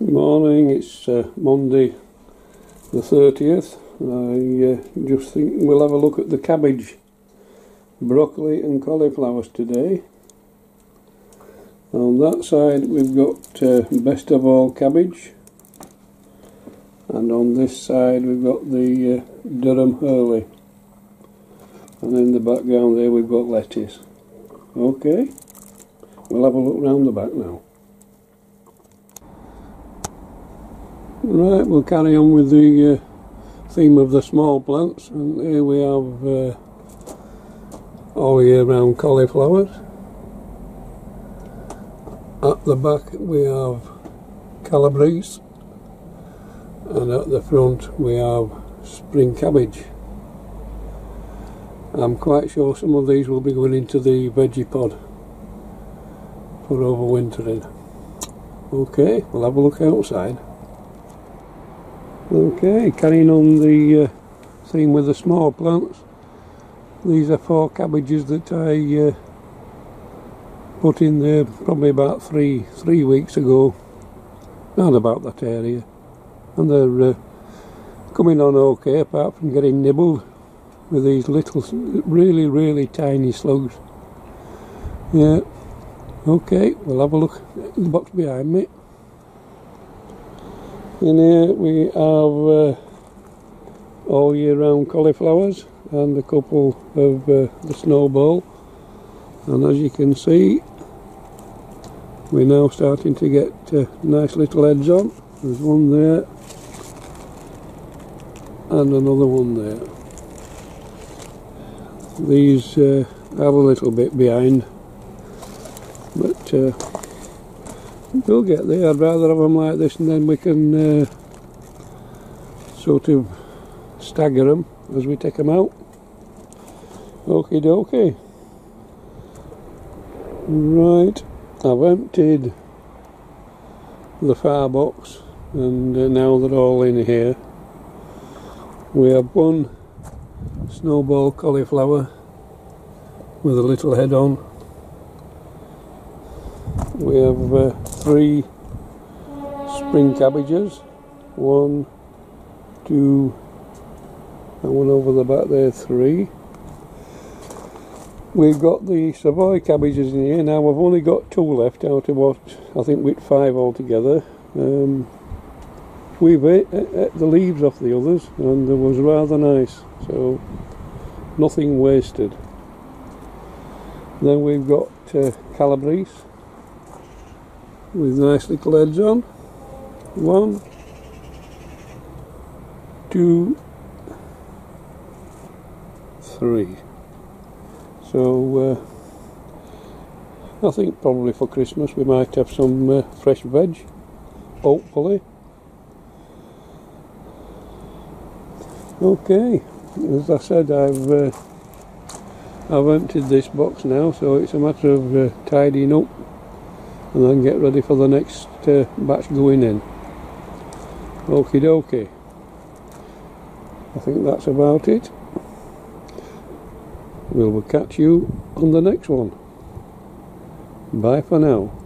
Good morning, it's uh, Monday the 30th. I uh, just think we'll have a look at the cabbage, broccoli and cauliflowers today. On that side we've got uh, best of all cabbage and on this side we've got the uh, Durham Early and in the background there we've got lettuce. Okay, we'll have a look round the back now. Right, we'll carry on with the uh, theme of the small plants, and here we have uh, all year round cauliflowers. At the back we have calabrese, and at the front we have spring cabbage. I'm quite sure some of these will be going into the veggie pod for overwintering. Okay, we'll have a look outside. Okay, carrying on the uh, theme with the small plants. These are four cabbages that I uh, put in there probably about three three weeks ago, around about that area, and they're uh, coming on okay apart from getting nibbled with these little, really really tiny slugs. Yeah, okay, we'll have a look at the box behind me. In here we have uh, all year round cauliflowers and a couple of uh, the snowball. And as you can see we're now starting to get uh, nice little heads on. There's one there and another one there. These uh, are a little bit behind but uh, We'll get there. I'd rather have them like this and then we can uh, sort of stagger them as we take them out. Okie dokie. Right, I've emptied the far box and uh, now they're all in here. We have one snowball cauliflower with a little head on we have uh, three spring cabbages. One two and one over the back there three. We've got the Savoy cabbages in here. Now I've only got two left out of what I think with five altogether. Um, we've ate, ate the leaves off the others and it was rather nice so nothing wasted. Then we've got uh, calabrese with nice little heads on. One, two, three. So uh, I think probably for Christmas we might have some uh, fresh veg, hopefully. Okay, as I said, I've uh, I've emptied this box now, so it's a matter of uh, tidying up and then get ready for the next uh, batch going in. Okie dokie. I think that's about it. We will catch you on the next one. Bye for now.